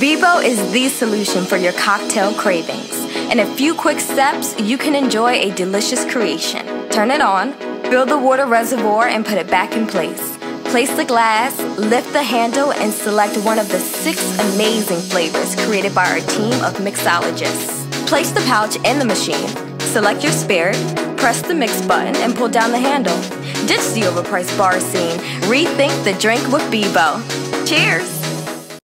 Bibo is the solution for your cocktail cravings. In a few quick steps, you can enjoy a delicious creation. Turn it on, fill the water reservoir, and put it back in place. Place the glass, lift the handle, and select one of the six amazing flavors created by our team of mixologists. Place the pouch in the machine, select your spirit, press the mix button, and pull down the handle. Ditch the overpriced bar scene. Rethink the drink with Bibo. Cheers!